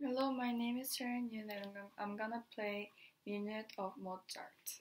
Hello, my name is Sharon Yun and I'm gonna play Minuet of Mozart.